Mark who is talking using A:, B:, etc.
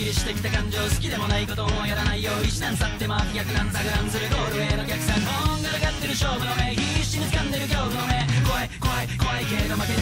A: きりしてきた感情好きでもないこともやらないよ。一段去ってマん逆難錯乱するゴールへの逆算。こんがらがってる勝負の目必死に掴んでる恐怖の目。怖い怖い怖いけど負け